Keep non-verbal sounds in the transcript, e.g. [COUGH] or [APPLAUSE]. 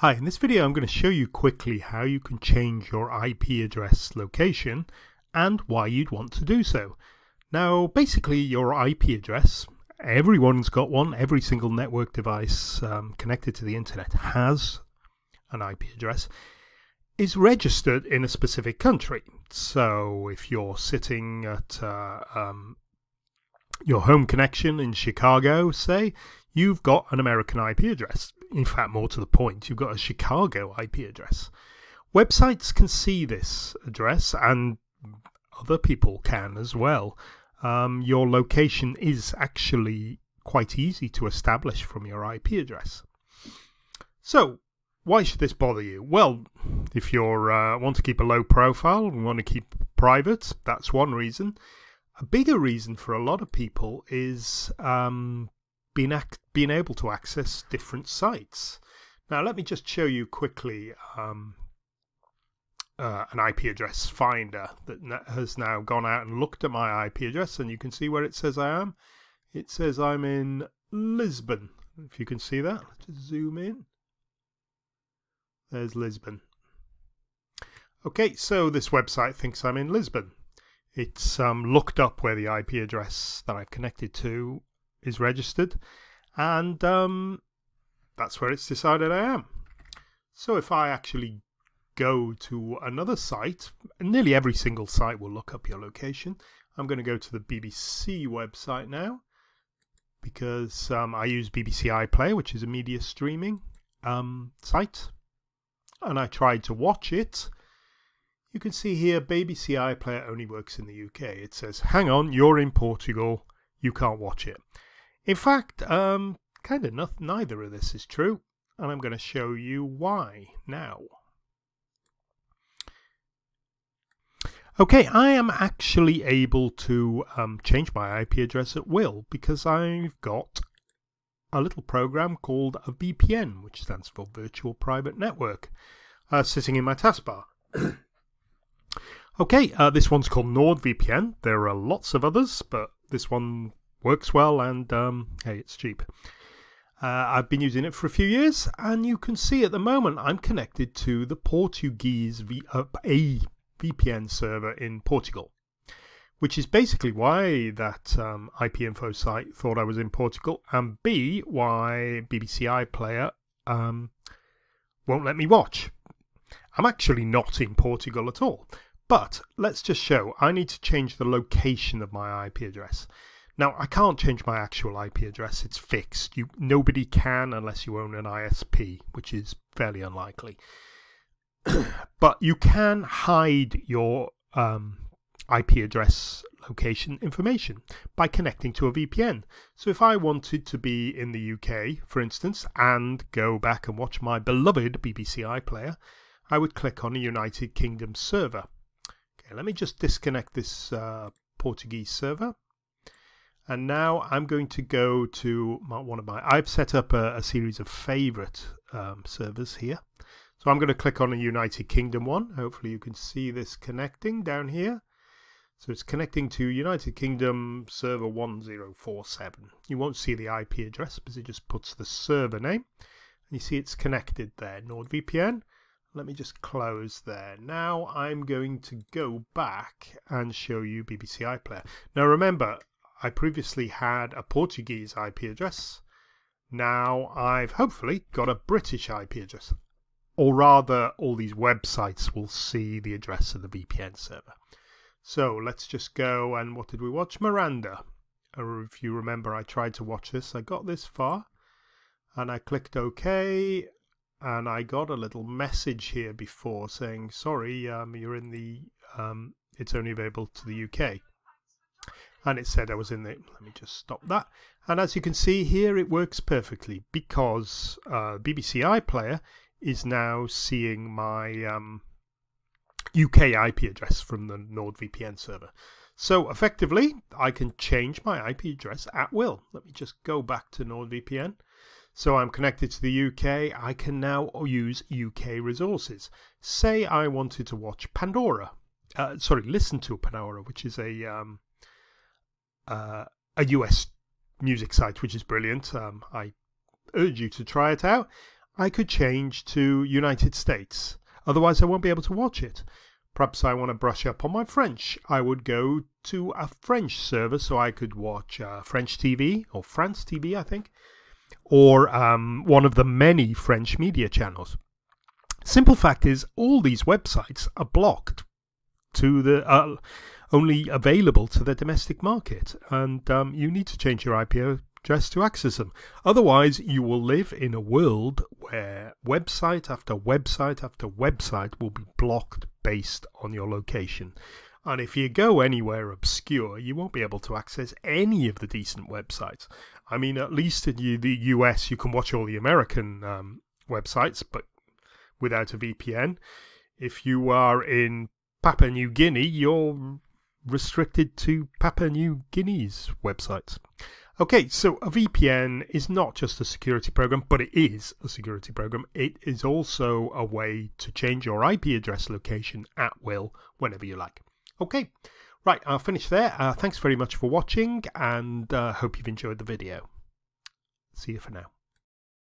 Hi, in this video I'm going to show you quickly how you can change your IP address location and why you'd want to do so. Now basically your IP address, everyone's got one, every single network device um, connected to the internet has an IP address, is registered in a specific country. So if you're sitting at uh, um, your home connection in Chicago, say, you've got an American IP address. In fact, more to the point, you've got a Chicago IP address. Websites can see this address, and other people can as well. Um, your location is actually quite easy to establish from your IP address. So, why should this bother you? Well, if you uh, want to keep a low profile and want to keep private, that's one reason. A bigger reason for a lot of people is um, being, being able to access different sites. Now, let me just show you quickly um, uh, an IP address finder that has now gone out and looked at my IP address, and you can see where it says I am. It says I'm in Lisbon. If you can see that, let's zoom in. There's Lisbon. Okay, so this website thinks I'm in Lisbon. It's um, looked up where the IP address that I've connected to is registered, and um, that's where it's decided I am. So if I actually go to another site, nearly every single site will look up your location. I'm going to go to the BBC website now because um, I use BBC iPlayer, which is a media streaming um, site, and I tried to watch it. You can see here BBC iPlayer only works in the UK. It says, hang on, you're in Portugal, you can't watch it. In fact, um, kind of not, neither of this is true, and I'm going to show you why now. Okay, I am actually able to um, change my IP address at will because I've got a little program called a VPN, which stands for Virtual Private Network, uh, sitting in my taskbar. [CLEARS THROAT] okay, uh, this one's called NordVPN. There are lots of others, but this one works well and um, hey, it's cheap. Uh, I've been using it for a few years, and you can see at the moment I'm connected to the Portuguese v uh, a VPN server in Portugal, which is basically why that um, IP info site thought I was in Portugal, and B, why BBC iPlayer um, won't let me watch. I'm actually not in Portugal at all. But let's just show I need to change the location of my IP address. Now, I can't change my actual IP address. It's fixed. You, nobody can unless you own an ISP, which is fairly unlikely. [CLEARS THROAT] but you can hide your um, IP address location information by connecting to a VPN. So if I wanted to be in the UK, for instance, and go back and watch my beloved BBC iPlayer, I would click on a United Kingdom server. Okay, let me just disconnect this uh, Portuguese server. And now I'm going to go to my, one of my, I've set up a, a series of favorite um, servers here. So I'm going to click on a United Kingdom one. Hopefully you can see this connecting down here. So it's connecting to United Kingdom server 1047. You won't see the IP address because it just puts the server name. And you see it's connected there, NordVPN. Let me just close there. Now I'm going to go back and show you BBC iPlayer. Now remember, I previously had a Portuguese IP address. Now I've hopefully got a British IP address. Or rather, all these websites will see the address of the VPN server. So let's just go and what did we watch? Miranda. If you remember, I tried to watch this. I got this far and I clicked OK and I got a little message here before saying, sorry, um, you're in the, um, it's only available to the UK and it said I was in the let me just stop that. And as you can see here it works perfectly because uh, BBC iPlayer is now seeing my um, UK IP address from the NordVPN server. So effectively I can change my IP address at will. Let me just go back to NordVPN. So I'm connected to the UK I can now use UK resources. Say I wanted to watch Pandora uh, sorry listen to Pandora which is a um, uh, a US music site, which is brilliant. Um, I urge you to try it out. I could change to United States. Otherwise, I won't be able to watch it. Perhaps I want to brush up on my French. I would go to a French server so I could watch uh, French TV or France TV, I think, or um, one of the many French media channels. Simple fact is, all these websites are blocked to the uh, only available to the domestic market, and um, you need to change your IP address to access them. Otherwise, you will live in a world where website after website after website will be blocked based on your location. And if you go anywhere obscure, you won't be able to access any of the decent websites. I mean, at least in the US, you can watch all the American um, websites, but without a VPN. If you are in Papua New Guinea, you're restricted to Papua New Guinea's websites. Okay, so a VPN is not just a security program, but it is a security program. It is also a way to change your IP address location at will whenever you like. Okay, right, I'll finish there. Uh, thanks very much for watching and uh, hope you've enjoyed the video. See you for now.